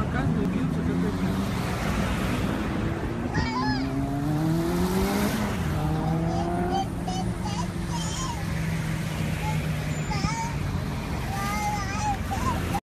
acá,